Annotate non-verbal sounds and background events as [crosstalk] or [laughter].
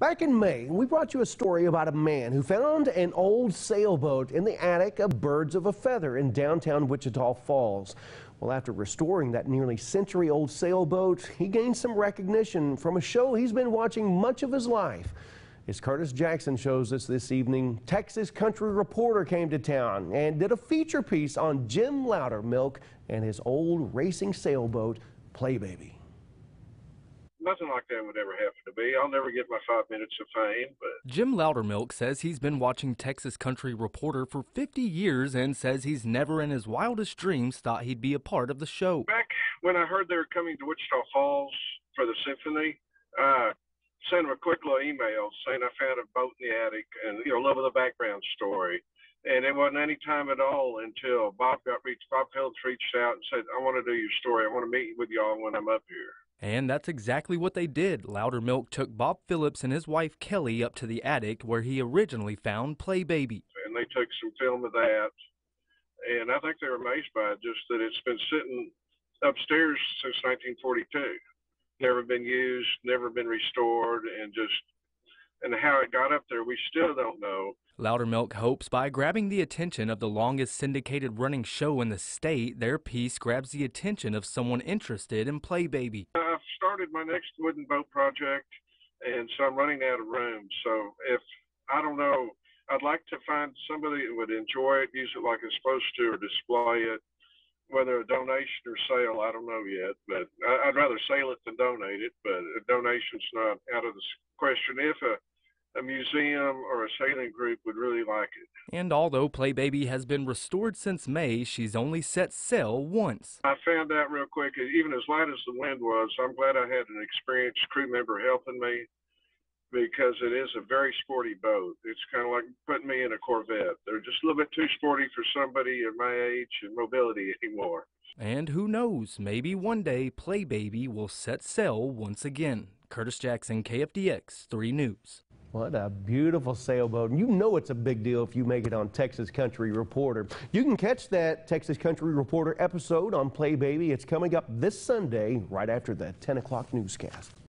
Back in May, we brought you a story about a man who found an old sailboat in the attic of Birds of a Feather in downtown Wichita Falls. Well, after restoring that nearly century old sailboat, he gained some recognition from a show he's been watching much of his life. As Curtis Jackson shows us this evening, Texas Country Reporter came to town and did a feature piece on Jim Loudermilk and his old racing sailboat, Playbaby nothing like that would ever happen to me. I'll never get my five minutes of fame. But Jim Loudermilk says he's been watching Texas Country Reporter for 50 years and says he's never in his wildest dreams thought he'd be a part of the show. Back when I heard they were coming to Wichita Falls for the symphony, uh, sent him a quick little email saying I found a boat in the attic and you know of the background story. And it wasn't any time at all until Bob got reached. Bob Phillips reached out and said, "I want to do your story. I want to meet with y'all when I'm up here." And that's exactly what they did. Loudermilk took Bob Phillips and his wife Kelly up to the attic where he originally found Play Baby. And they took some film of that. And I think they were amazed by it, just that it's been sitting upstairs since 1942. Never been used, never been restored, and just and how it got up there, we still don't know. Loudermilk hopes by grabbing the attention of the longest syndicated running show in the state, their piece grabs the attention of someone interested in Playbaby. I've started my next wooden boat project, and so I'm running out of room. So if I don't know, I'd like to find somebody that would enjoy it, use it like it's supposed to, or display it. Whether a donation or sale, I don't know yet, but I'd rather sale it than donate it. But a donation's not out of the question. If a a museum or a sailing group would really like it. And although Playbaby has been restored since May, she's only set sail once. I found out real quick, even as light as the wind was, I'm glad I had an experienced crew member helping me because it is a very sporty boat. It's kind of like putting me in a Corvette. They're just a little bit too sporty for somebody of my age and mobility [laughs] anymore. And who knows, maybe one day Playbaby will set sail once again. Curtis Jackson, KFDX 3 News. What a beautiful sailboat. And you know it's a big deal if you make it on Texas Country Reporter. You can catch that Texas Country Reporter episode on Playbaby. It's coming up this Sunday right after the 10 o'clock newscast.